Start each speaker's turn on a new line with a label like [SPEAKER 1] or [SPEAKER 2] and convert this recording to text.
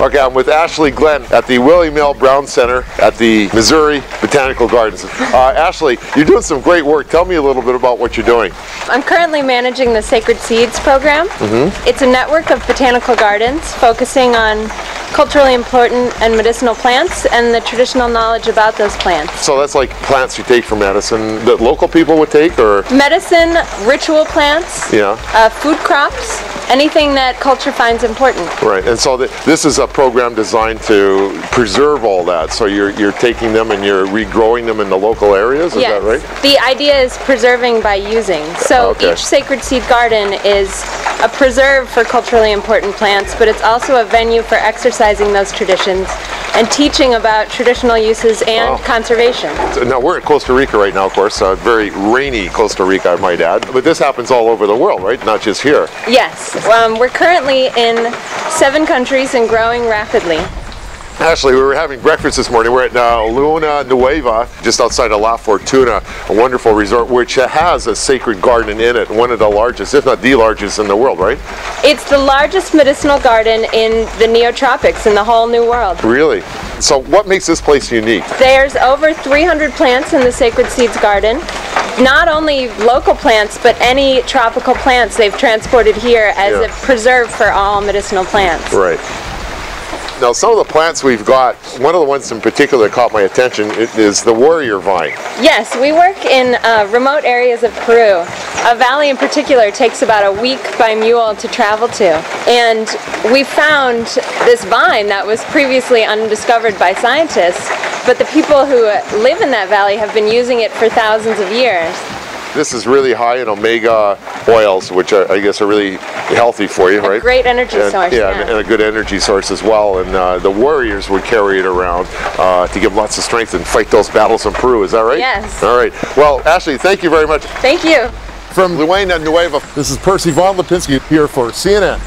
[SPEAKER 1] Okay, I'm with Ashley Glenn at the William L. Brown Center at the Missouri Botanical Gardens. Uh, Ashley, you're doing some great work. Tell me a little bit about what you're doing.
[SPEAKER 2] I'm currently managing the Sacred Seeds program. It's a network of botanical gardens focusing on culturally important and medicinal plants and the traditional knowledge about those plants.
[SPEAKER 1] So that's like plants you take for medicine that local people would take, or
[SPEAKER 2] Medicine, ritual plants,
[SPEAKER 1] yeah,
[SPEAKER 2] uh, food crops, anything that culture finds important.
[SPEAKER 1] right. And so th- this is a program designed to preserve all that. So you're you're taking them and you're regrowing them in the local areas. Is that right?
[SPEAKER 2] The idea is preserving by using. So
[SPEAKER 1] Okay.
[SPEAKER 2] each sacred seed garden is a preserve for culturally important plants, but it's also a venue for exercising those traditions and teaching about traditional uses and
[SPEAKER 1] Wow.
[SPEAKER 2] conservation.
[SPEAKER 1] So now we're in Costa Rica right now, of course. Uh, very rainy Costa Rica, I might add. But this happens all over the world, right? Not just here.
[SPEAKER 2] Yes, um, we're currently in seven countries and growing rapidly.
[SPEAKER 1] Ashley, we were having breakfast this morning. We're at uh, Luna Nueva, just outside of La Fortuna, a wonderful resort which has a sacred garden in it, one of the largest, if not the largest in the world, right?
[SPEAKER 2] It's the largest medicinal garden in the neotropics in the whole New World.
[SPEAKER 1] Really? So, what makes this place unique?
[SPEAKER 2] There's over 300 plants in the Sacred Seeds Garden. Not only local plants, but any tropical plants they've transported here as
[SPEAKER 1] Yeah.
[SPEAKER 2] a preserve for all medicinal plants.
[SPEAKER 1] Right. Now, some of the plants we've got, one of the ones in particular caught my attention is the warrior vine.
[SPEAKER 2] Yes, we work in uh, remote areas of Peru. A valley in particular takes about a week by mule to travel to. And we found this vine that was previously undiscovered by scientists, but the people who live in that valley have been using it for thousands of years.
[SPEAKER 1] This is really high in omega oils, which are, I guess are really healthy for you, right?
[SPEAKER 2] Great energy
[SPEAKER 1] and,
[SPEAKER 2] source.
[SPEAKER 1] yeah, and- and a good energy source as well. And uh, the warriors would carry it around uh, to give lots of strength and fight those battles in Peru. Is that right?
[SPEAKER 2] Yes.
[SPEAKER 1] All right. Well, Ashley, thank you very much.
[SPEAKER 2] Thank you.
[SPEAKER 1] From Luna Nueva, this is Percy Von Lipinski here for CNN.